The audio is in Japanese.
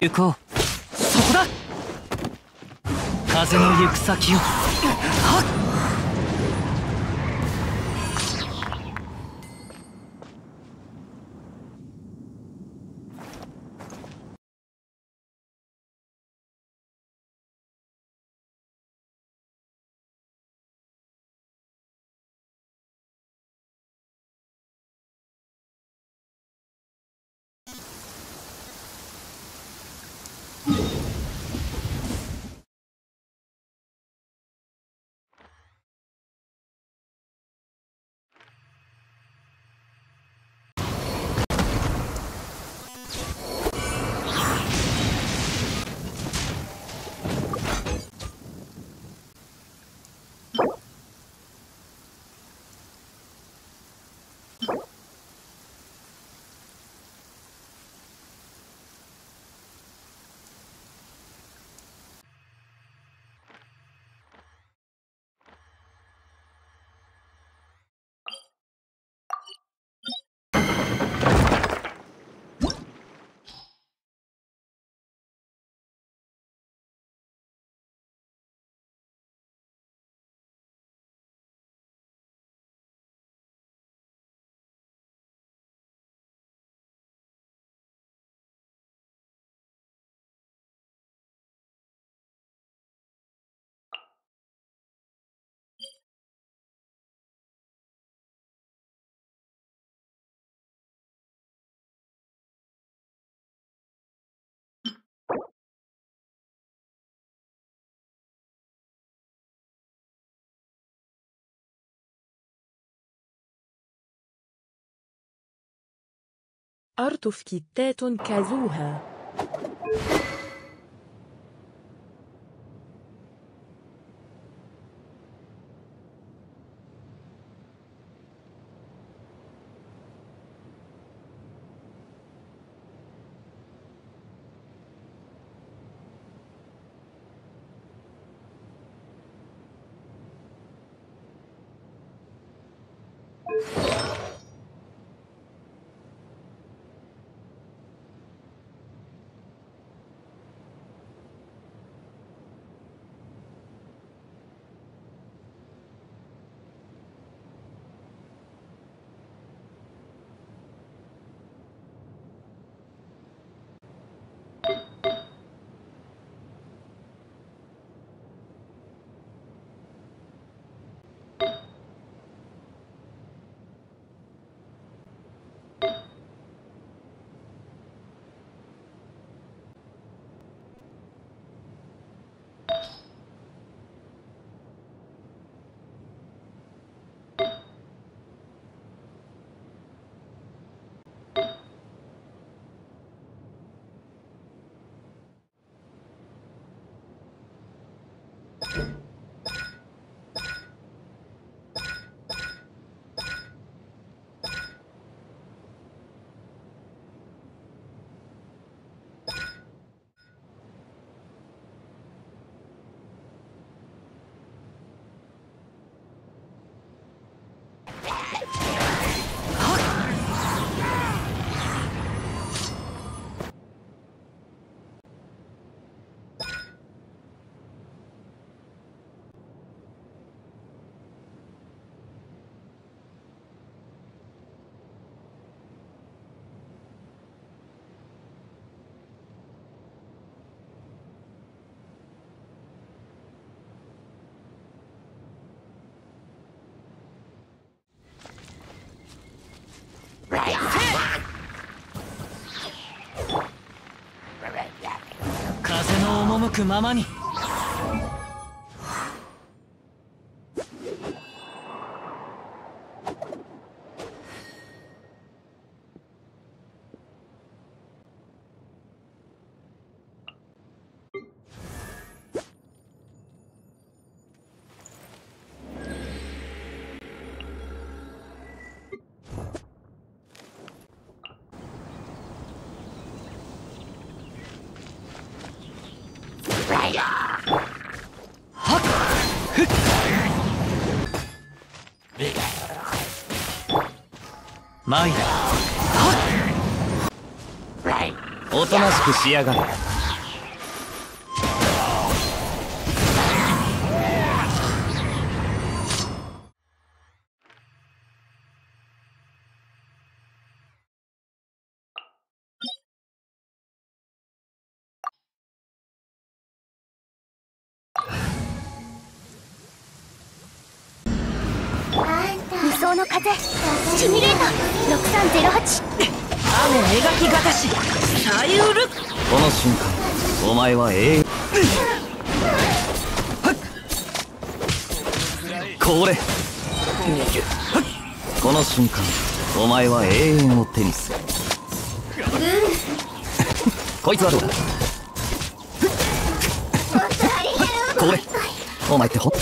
行こう。そこだ。風の行く先を。أرطف كتات كازوها. くままに。マイラはっおとなしくしやがれの風。シミュレート6308雨描きがたし。さゆるこの瞬間お前は永遠。これ。この瞬間お前は永遠を手にする。こいつはどうだ？これ。お前ってほん